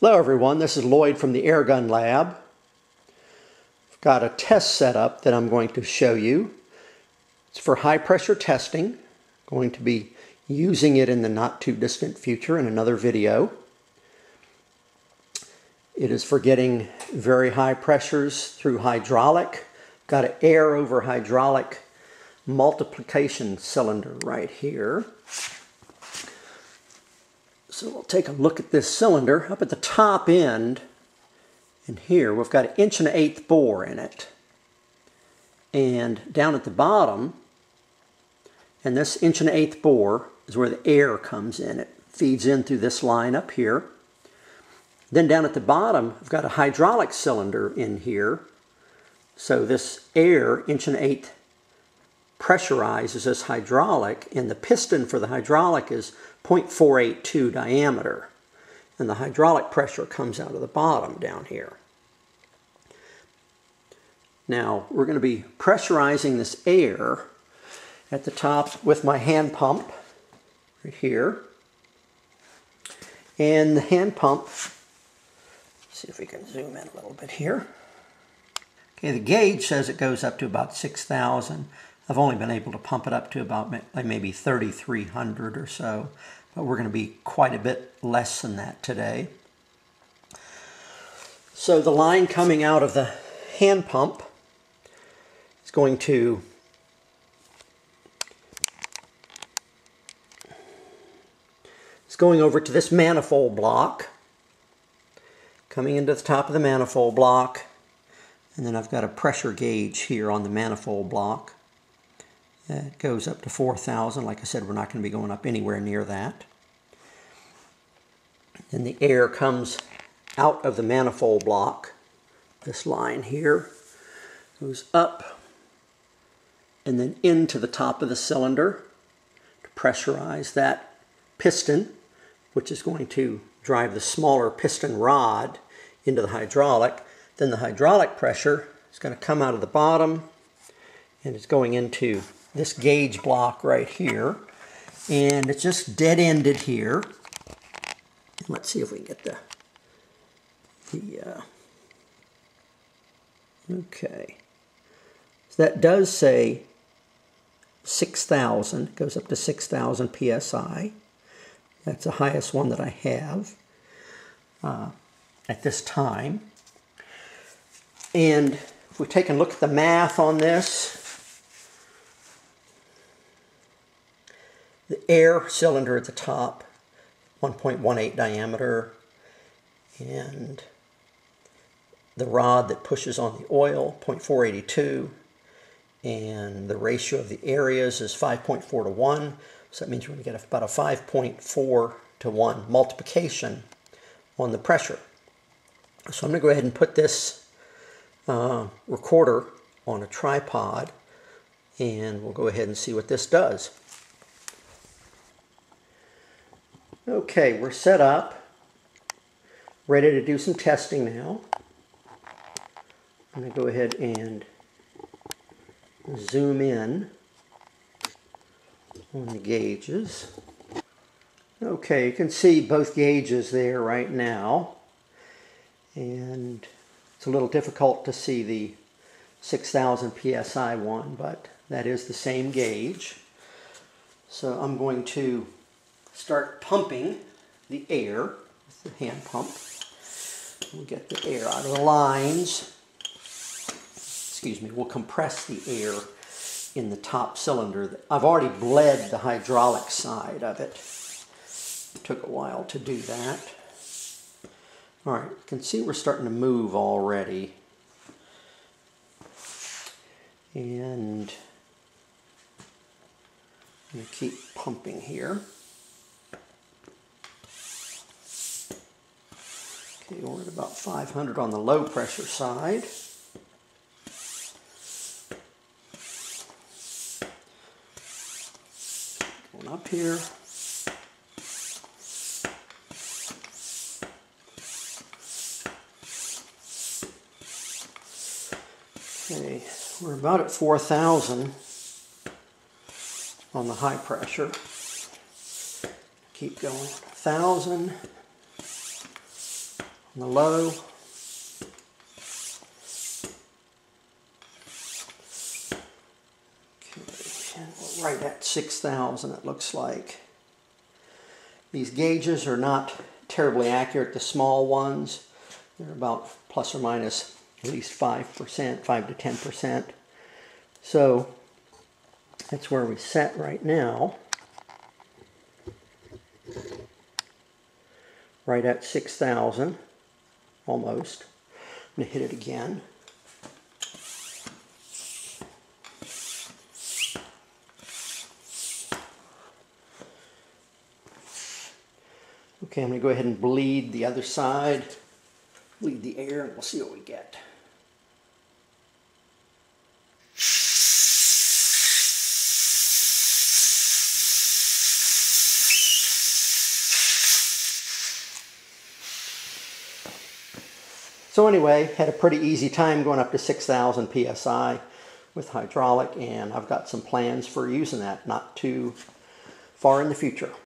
Hello everyone, this is Lloyd from the Airgun Lab. I've got a test setup that I'm going to show you. It's for high pressure testing. going to be using it in the not too distant future in another video. It is for getting very high pressures through hydraulic. Got an air over hydraulic multiplication cylinder right here. So we'll take a look at this cylinder. Up at the top end, and here, we've got an inch and an eighth bore in it. And down at the bottom, and this inch and an eighth bore is where the air comes in. It feeds in through this line up here. Then down at the bottom, I've got a hydraulic cylinder in here. So this air, inch and eighth pressurizes this hydraulic, and the piston for the hydraulic is 0.482 diameter. And the hydraulic pressure comes out of the bottom down here. Now, we're going to be pressurizing this air at the top with my hand pump right here. And the hand pump, see if we can zoom in a little bit here. Okay, the gauge says it goes up to about 6,000. I've only been able to pump it up to about like maybe 3,300 or so, but we're going to be quite a bit less than that today. So the line coming out of the hand pump is going to it's going over to this manifold block, coming into the top of the manifold block, and then I've got a pressure gauge here on the manifold block. It goes up to 4,000. Like I said, we're not going to be going up anywhere near that. Then the air comes out of the manifold block. This line here goes up and then into the top of the cylinder to pressurize that piston, which is going to drive the smaller piston rod into the hydraulic. Then the hydraulic pressure is going to come out of the bottom and it's going into this gauge block right here. And it's just dead-ended here. Let's see if we can get the, the uh, okay. So that does say 6,000, goes up to 6,000 PSI. That's the highest one that I have uh, at this time. And if we take a look at the math on this, the air cylinder at the top, 1.18 diameter, and the rod that pushes on the oil, 0.482, and the ratio of the areas is 5.4 to 1, so that means you're going to get about a 5.4 to 1 multiplication on the pressure. So I'm going to go ahead and put this uh, recorder on a tripod, and we'll go ahead and see what this does. Okay, we're set up, ready to do some testing now. I'm going to go ahead and zoom in on the gauges. Okay, you can see both gauges there right now. And it's a little difficult to see the 6000 PSI one, but that is the same gauge. So I'm going to start pumping the air with the hand pump. We'll get the air out of the lines. Excuse me, we'll compress the air in the top cylinder. I've already bled the hydraulic side of it. it took a while to do that. All right, you can see we're starting to move already. And I'm going to keep pumping here. We're at about 500 on the low pressure side. Going up here. Okay, we're about at 4,000 on the high pressure. Keep going. 1,000. On the low. And right at 6,000 it looks like. These gauges are not terribly accurate, the small ones. They're about plus or minus at least 5%, 5 to 10%. So that's where we set right now. Right at 6,000, almost. I'm going to hit it again. Okay, I'm going to go ahead and bleed the other side, bleed the air, and we'll see what we get. So anyway, had a pretty easy time going up to 6,000 PSI with hydraulic and I've got some plans for using that not too far in the future.